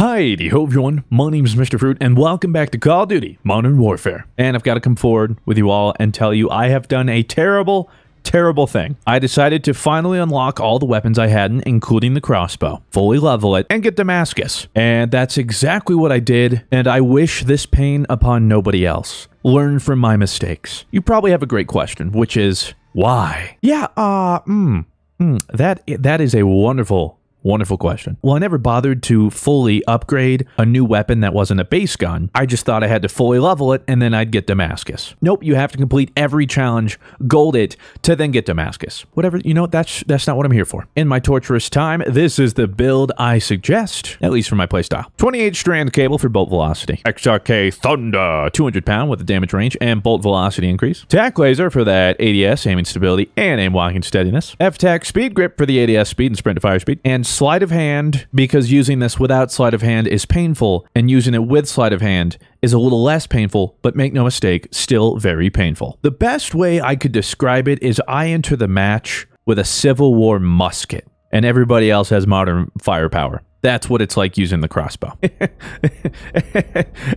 Heidi ho everyone, my name is Mr. Fruit and welcome back to Call of Duty Modern Warfare. And I've got to come forward with you all and tell you I have done a terrible, terrible thing. I decided to finally unlock all the weapons I hadn't, including the crossbow, fully level it, and get Damascus. And that's exactly what I did, and I wish this pain upon nobody else. Learn from my mistakes. You probably have a great question, which is, why? Yeah, uh, hmm, hmm, that, that is a wonderful Wonderful question. Well, I never bothered to fully upgrade a new weapon that wasn't a base gun. I just thought I had to fully level it and then I'd get Damascus. Nope, you have to complete every challenge, gold it, to then get Damascus. Whatever, you know, that's that's not what I'm here for. In my torturous time, this is the build I suggest, at least for my playstyle. 28 strand cable for bolt velocity. XRK Thunder, 200 pound with a damage range and bolt velocity increase. Tac laser for that ADS aiming stability and aim walking steadiness. F-Tac speed grip for the ADS speed and sprint to fire speed. And sleight of hand because using this without sleight of hand is painful and using it with sleight of hand is a little less painful, but make no mistake, still very painful. The best way I could describe it is I enter the match with a Civil War musket and everybody else has modern firepower. That's what it's like using the crossbow. and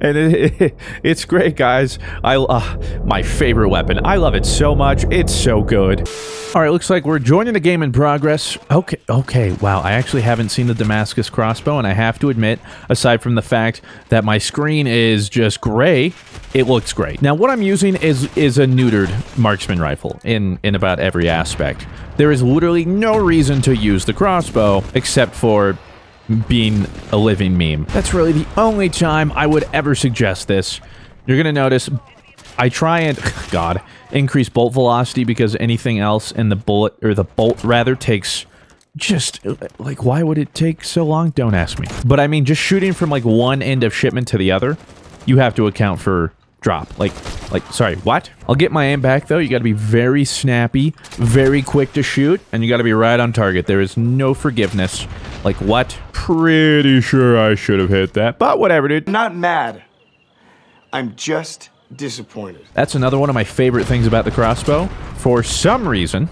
it, it, it's great, guys. I uh, my favorite weapon. I love it so much. It's so good. All right, looks like we're joining a game in progress. Okay, okay. Wow, I actually haven't seen the Damascus crossbow, and I have to admit, aside from the fact that my screen is just gray, it looks great. Now, what I'm using is is a neutered marksman rifle in in about every aspect. There is literally no reason to use the crossbow except for being a living meme. That's really the only time I would ever suggest this. You're going to notice I try and, God, increase bolt velocity because anything else in the bullet, or the bolt rather, takes just, like, why would it take so long? Don't ask me. But I mean, just shooting from, like, one end of shipment to the other, you have to account for drop. Like, like, sorry, what? I'll get my aim back, though. You gotta be very snappy, very quick to shoot, and you gotta be right on target. There is no forgiveness. Like, what? Pretty sure I should have hit that, but whatever, dude. I'm not mad. I'm just disappointed. That's another one of my favorite things about the crossbow. For some reason,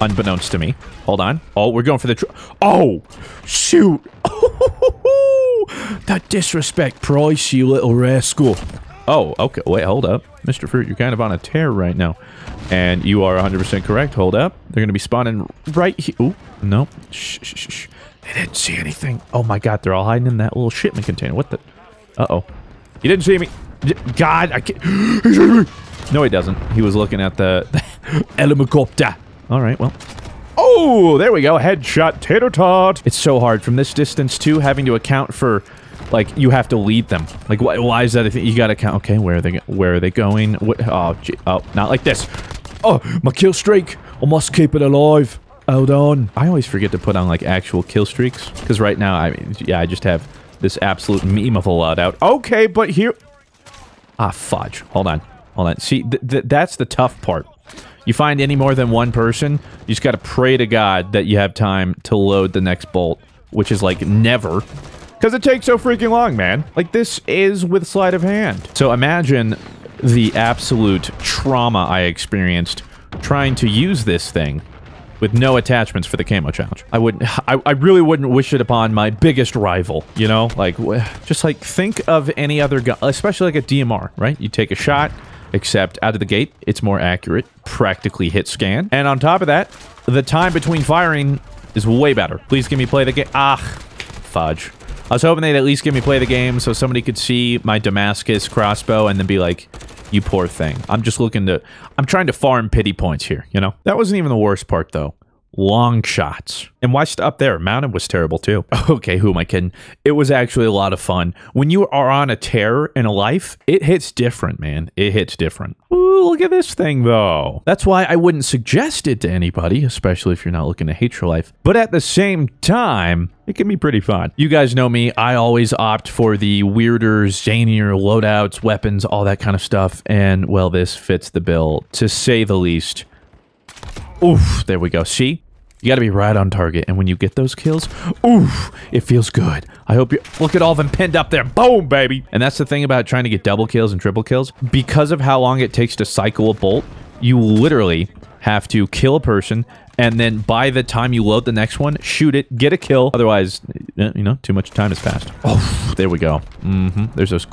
unbeknownst to me. Hold on. Oh, we're going for the... oh! Shoot! that disrespect price, you little rascal. Oh, okay. Wait, hold up. Mr. Fruit, you're kind of on a tear right now. And you are 100% correct. Hold up. They're going to be spawning right here. Ooh, no. Shh, shh, shh. They didn't see anything. Oh my god, they're all hiding in that little shipment container. What the? Uh-oh. You didn't see me. God, I can't. no, he doesn't. He was looking at the, the helicopter. All right, well. Oh, there we go. Headshot, tater tot. It's so hard from this distance, too, having to account for like you have to lead them. Like why, why is that a thing? You gotta count. Okay, where are they? Where are they going? What, oh, gee, oh, not like this. Oh, my kill streak. I must keep it alive. Hold on. I always forget to put on like actual kill streaks because right now, I mean, yeah, I just have this absolute meme of a loadout. Okay, but here. Ah, fudge. Hold on. Hold on. See, th th that's the tough part. You find any more than one person, you just got to pray to God that you have time to load the next bolt, which is like never. Because it takes so freaking long, man. Like, this is with sleight of hand. So imagine the absolute trauma I experienced trying to use this thing with no attachments for the camo challenge. I would, I, I really wouldn't wish it upon my biggest rival, you know? Like, just like, think of any other gun, especially like a DMR, right? You take a shot, except out of the gate, it's more accurate, practically hit scan. And on top of that, the time between firing is way better. Please give me play the game. Ah, fudge. I was hoping they'd at least give me play the game so somebody could see my Damascus crossbow and then be like, you poor thing. I'm just looking to... I'm trying to farm pity points here, you know? That wasn't even the worst part, though long shots. And why up there? Mountain was terrible too. Okay, who am I kidding? It was actually a lot of fun. When you are on a tear in a life, it hits different, man. It hits different. Ooh, look at this thing though. That's why I wouldn't suggest it to anybody, especially if you're not looking to hate your life. But at the same time, it can be pretty fun. You guys know me. I always opt for the weirder, zanier loadouts, weapons, all that kind of stuff. And, well, this fits the bill, to say the least. Oof, there we go. See? You gotta be right on target, and when you get those kills, oof, it feels good. I hope you- look at all of them pinned up there. Boom, baby! And that's the thing about trying to get double kills and triple kills. Because of how long it takes to cycle a bolt, you literally have to kill a person, and then by the time you load the next one, shoot it, get a kill. Otherwise, eh, you know, too much time has passed. Oh, there we go. Mm-hmm. There's those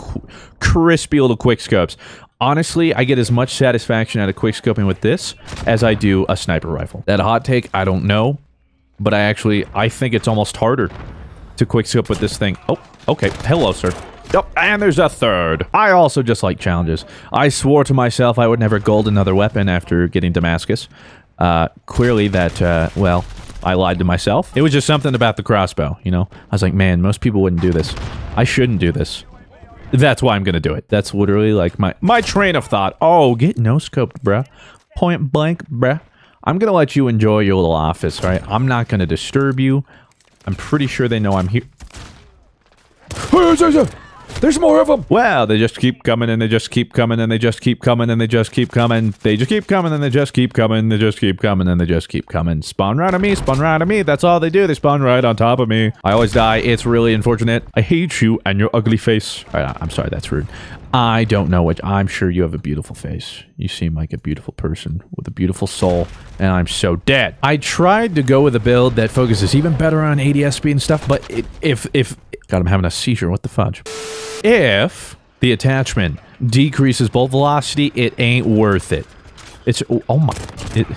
crispy little quick scopes. Honestly, I get as much satisfaction out of quick scoping with this as I do a sniper rifle. That hot take, I don't know, but I actually, I think it's almost harder to quick scope with this thing. Oh, okay. Hello, sir. Oh, and there's a third. I also just like challenges. I swore to myself I would never gold another weapon after getting Damascus. Uh, clearly that, uh, well, I lied to myself. It was just something about the crossbow, you know? I was like, man, most people wouldn't do this. I shouldn't do this. That's why I'm gonna do it. That's literally like my my train of thought. Oh, get no scoped, bruh. Point blank, bruh. I'm gonna let you enjoy your little office, right? I'm not gonna disturb you. I'm pretty sure they know I'm here. There's more of them. Well, they just keep coming and they just keep coming and they just keep coming and they just keep coming. They just keep coming and they just keep coming. They just keep coming and they just keep coming. Spawn right on me, spawn right on me. That's all they do. They spawn right on top of me. I always die. It's really unfortunate. I hate you and your ugly face. Right, I'm sorry, that's rude. I don't know what. I'm sure you have a beautiful face. You seem like a beautiful person with a beautiful soul, and I'm so dead. I tried to go with a build that focuses even better on ADS speed and stuff, but it, if if God, I'm having a seizure. What the fudge? If the attachment decreases bolt velocity, it ain't worth it. It's, oh, oh my, it,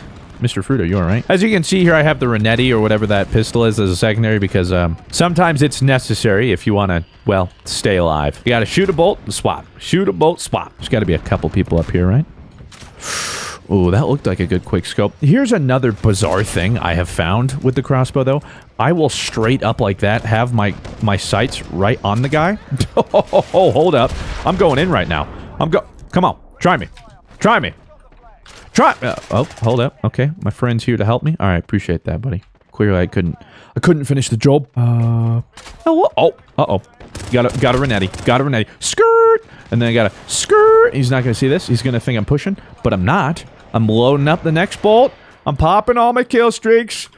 Mr. Fruit, are you alright? As you can see here, I have the Renetti or whatever that pistol is as a secondary because um, sometimes it's necessary if you want to, well, stay alive. You gotta shoot a bolt, swap. Shoot a bolt, swap. There's gotta be a couple people up here, right? Oh, that looked like a good quick scope. Here's another bizarre thing I have found with the crossbow, though. I will straight up like that have my, my sights right on the guy. oh, hold up. I'm going in right now. I'm go- Come on. Try me. Try me. Try- uh, Oh, hold up. Okay. My friend's here to help me. All right. Appreciate that, buddy. Clearly, I couldn't- I couldn't finish the job. Uh... Oh, oh. Uh-oh. Got a, got a Renetti. Got a Renetti. Skirt! And then I got a skirt. He's not going to see this. He's going to think I'm pushing, but I'm not. I'm loading up the next bolt. I'm popping all my kill streaks.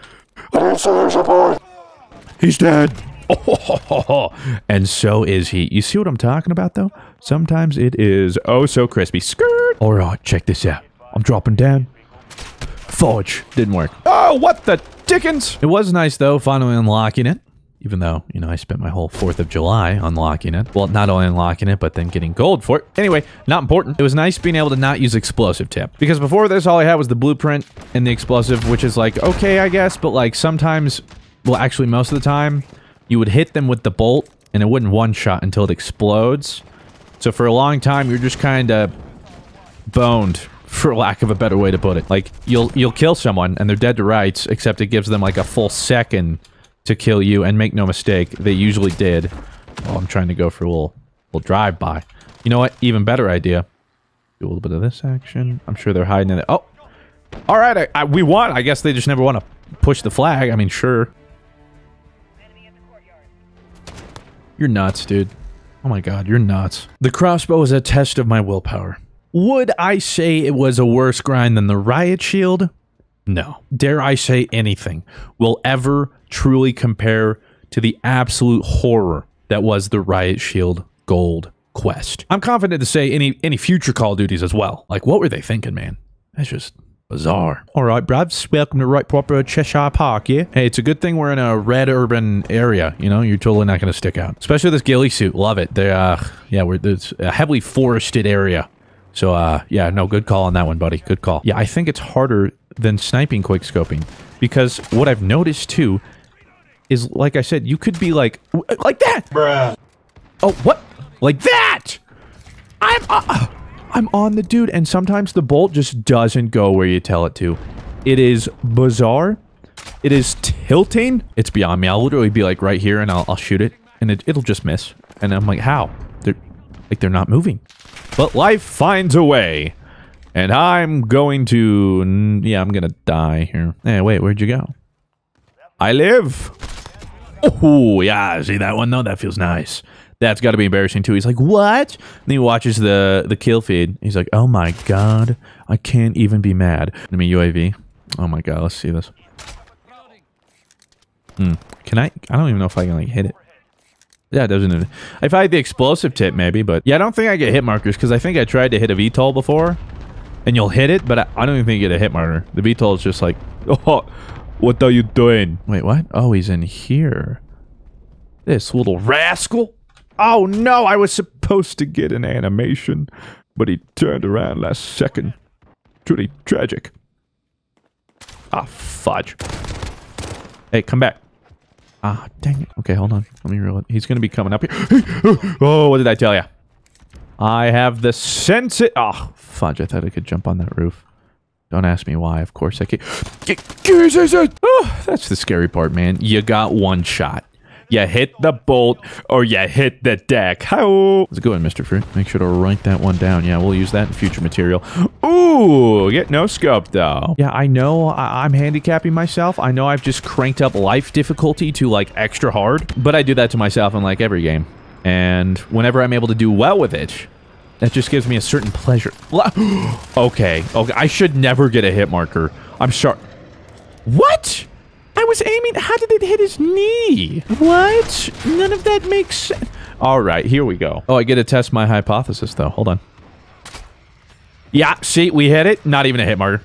He's dead. Oh, and so is he. You see what I'm talking about, though? Sometimes it is oh so crispy. Skirt. All right, check this out. I'm dropping down. Forge. Didn't work. Oh, what the dickens? It was nice, though, finally unlocking it even though, you know, I spent my whole 4th of July unlocking it. Well, not only unlocking it, but then getting gold for it. Anyway, not important. It was nice being able to not use explosive tip. Because before this, all I had was the blueprint and the explosive, which is like, okay, I guess, but like sometimes, well, actually most of the time, you would hit them with the bolt and it wouldn't one-shot until it explodes. So for a long time, you're just kind of boned for lack of a better way to put it. Like, you'll you'll kill someone and they're dead to rights, except it gives them like a full second to kill you, and make no mistake, they usually did. Oh, I'm trying to go for a little, little drive-by. You know what? Even better idea. Do a little bit of this action. I'm sure they're hiding in it. Oh! Alright, I, I, we won. I guess they just never want to push the flag. I mean, sure. You're nuts, dude. Oh my god, you're nuts. The crossbow is a test of my willpower. Would I say it was a worse grind than the riot shield? No. Dare I say anything will ever truly compare to the absolute horror that was the Riot Shield Gold quest. I'm confident to say any any future Call of Duties as well. Like, what were they thinking, man? That's just bizarre. All right, bruvs, welcome to right proper Cheshire Park, yeah? Hey, it's a good thing we're in a red urban area, you know? You're totally not going to stick out. Especially this ghillie suit. Love it. They, uh, yeah, we're, it's a heavily forested area. So, uh, yeah, no, good call on that one, buddy. Good call. Yeah, I think it's harder than sniping quick scoping because what I've noticed too is, like I said, you could be like, like that. Bruh. Oh, what? Like that? I'm, uh, I'm on the dude, and sometimes the bolt just doesn't go where you tell it to. It is bizarre. It is tilting. It's beyond me. I'll literally be like right here, and I'll, I'll shoot it, and it, it'll just miss. And I'm like, how? They're like they're not moving. But life finds a way. And I'm going to... Yeah, I'm going to die here. Hey, wait, where'd you go? I live. Oh, yeah. See that one, though? That feels nice. That's got to be embarrassing, too. He's like, what? And he watches the, the kill feed. He's like, oh, my God. I can't even be mad. I mean, UAV. Oh, my God. Let's see this. Hmm. Can I... I don't even know if I can, like, hit it. Yeah, it doesn't. If I had the explosive tip, maybe, but yeah, I don't think I get hit markers because I think I tried to hit a VTOL before, and you'll hit it, but I, I don't even think you get a hit marker. The VTOL is just like, oh, what are you doing? Wait, what? Oh, he's in here. This little rascal. Oh no, I was supposed to get an animation, but he turned around last second. Truly tragic. Ah, fudge. Hey, come back. Ah, dang it. Okay, hold on. Let me reel it. He's going to be coming up here. oh, what did I tell you? I have the sense it. Oh, fudge. I thought I could jump on that roof. Don't ask me why. Of course I can. Oh, that's the scary part, man. You got one shot. You hit the bolt or you hit the deck. How? How's it going, Mr. Fruit? Make sure to write that one down. Yeah, we'll use that in future material. Ooh, get no scope, though. Yeah, I know I I'm handicapping myself. I know I've just cranked up life difficulty to, like, extra hard. But I do that to myself in, like, every game. And whenever I'm able to do well with it, that just gives me a certain pleasure. okay, okay. I should never get a hit marker. I'm sorry. What? I was aiming. How did it hit his knee? What? None of that makes sense. All right, here we go. Oh, I get to test my hypothesis, though. Hold on. Yeah, see, we hit it. Not even a hit marker.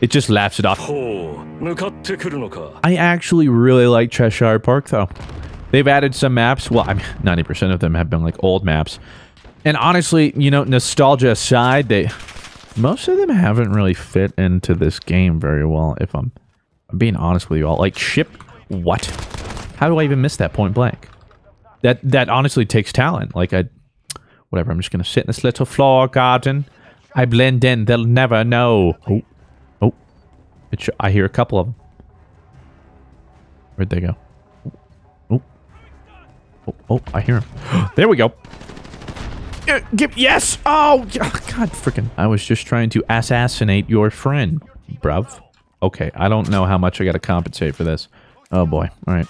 It just laughs it off. I actually really like Cheshire Park, though. They've added some maps. Well, I mean, 90% of them have been like old maps. And honestly, you know, nostalgia aside, they most of them haven't really fit into this game very well, if I'm I'm being honest with you all. Like, ship... What? How do I even miss that point blank? That that honestly takes talent. Like, I... Whatever, I'm just gonna sit in this little flower garden. I blend in. They'll never know. Oh. Oh. I hear a couple of them. Where'd they go? Oh. Oh, oh I hear them. there we go. Uh, yes! Oh, God, freaking. I was just trying to assassinate your friend, bruv. Okay, I don't know how much I gotta compensate for this. Oh boy. Alright.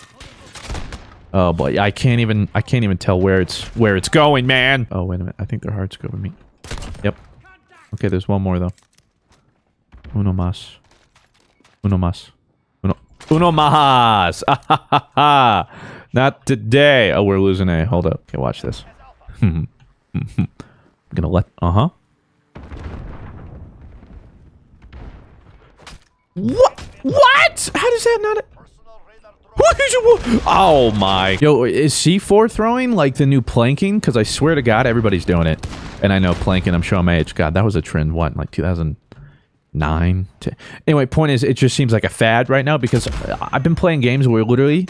Oh boy, I can't even I can't even tell where it's where it's going, man. Oh wait a minute, I think they're hard scoping me. Yep. Okay, there's one more though. Uno más. Uno más. Uno Uno más! Not today. Oh, we're losing A. Hold up. Okay, watch this. I'm gonna let uh-huh. What? What? How does that not... Oh my. Yo, is C4 throwing like the new planking? Because I swear to God, everybody's doing it. And I know planking, I'm showing my age. God, that was a trend, what, like 2009? Anyway, point is, it just seems like a fad right now because I've been playing games where literally,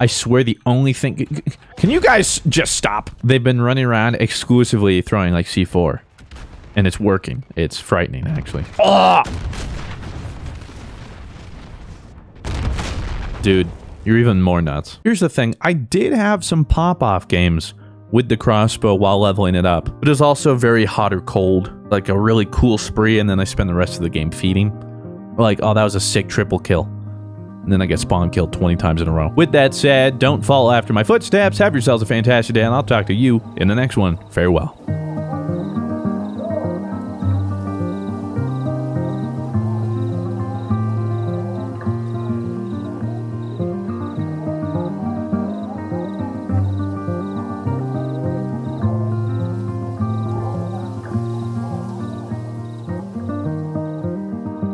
I swear the only thing... Can you guys just stop? They've been running around exclusively throwing like C4. And it's working. It's frightening, actually. Oh! Dude, you're even more nuts. Here's the thing, I did have some pop-off games with the crossbow while leveling it up, but it's also very hot or cold, like a really cool spree, and then I spend the rest of the game feeding. Like, oh, that was a sick triple kill. And then I get spawn killed 20 times in a row. With that said, don't follow after my footsteps, have yourselves a fantastic day, and I'll talk to you in the next one. Farewell.